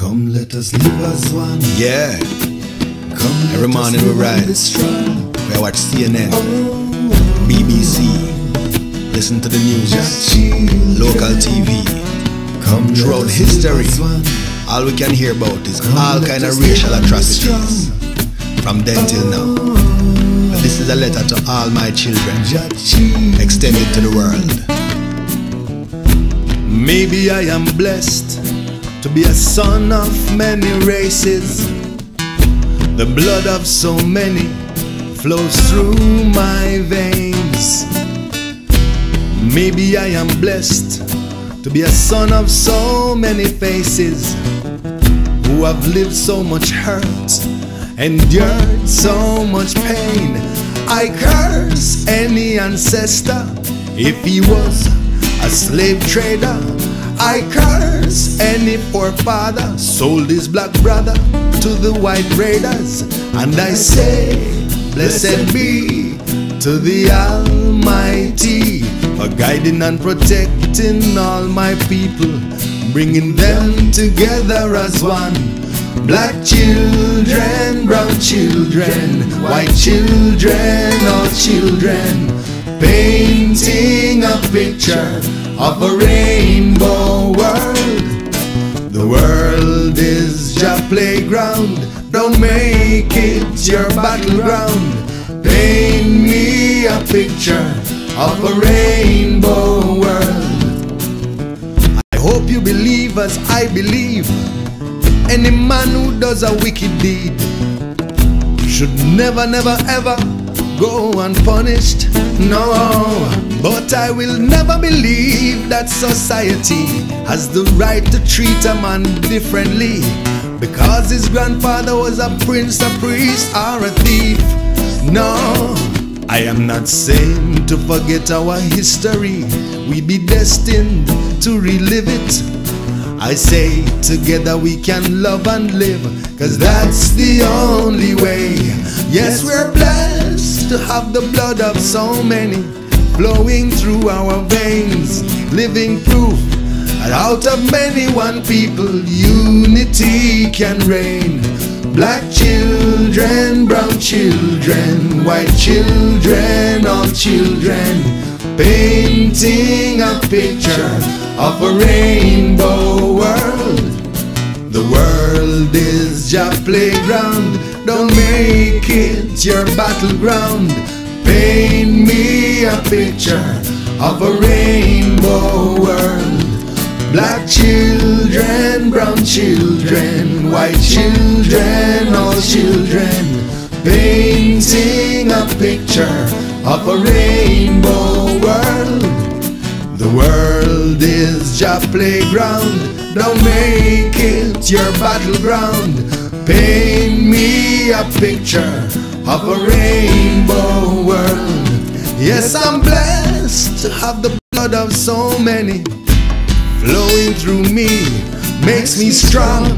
Come, let us live as one. Yeah. Come, Every morning we rise. We watch CNN, Oh, BBC, oh, oh. listen to the news, local TV. Come, Throughout history, live as one. all we can hear about is Come, all kind of racial atrocities from then till now. But this is a letter to all my children. extended to the world. Maybe I am blessed to be a son of many races. The blood of so many flows through my veins. Maybe I am blessed to be a son of so many faces who have lived so much hurt, endured so much pain. I curse any ancestor if he was a slave trader. I curse any poor father sold his black brother to the white raiders. And I say, Blessed be to the Almighty for guiding and protecting all my people, bringing them together as one. Black children, brown children, white children, all children, painting a picture of a rainbow world. The world is your playground, don't make it your battleground. Paint me a picture of a rainbow world. I hope you believe as I believe. Any man who does a wicked deed should never, never, ever go unpunished. No, but I will never believe that society has the right to treat a man differently because his grandfather was a prince, a priest, or a thief. No, I am not saying to forget our history. We be destined to relive it. I say together we can love and live, cause that's the only way. Yes, we're blessed to have the blood of so many flowing through our veins, living proof that out of many one people unity can reign. Black children, brown children, white children, all children, painting a picture of a rainbow world. The world is your playground, don't make it your battleground. Paint me a picture of a rainbow world. Black children, brown children, white children, all children, painting a picture of a rainbow world. The world is your playground, don't make it your battleground. Paint me a picture of a rainbow world. Yes, I'm blessed to have the blood of so many flowing through me makes me strong,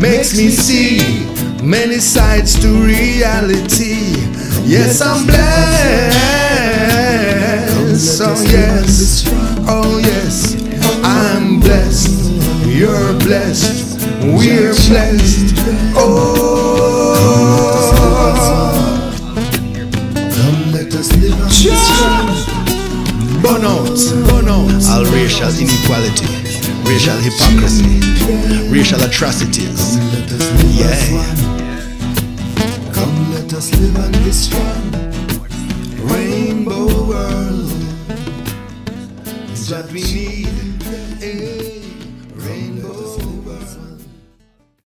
makes me see many sides to reality. Yes, I'm blessed. Oh, yes. Oh, yes. I'm blessed. You're blessed. We're blessed. Oh. Come, let us live and be strong. Burn out, burn out all racial inequality, racial hypocrisy, racial atrocities. Come, let us live Yeah. Come, let us live and be strong.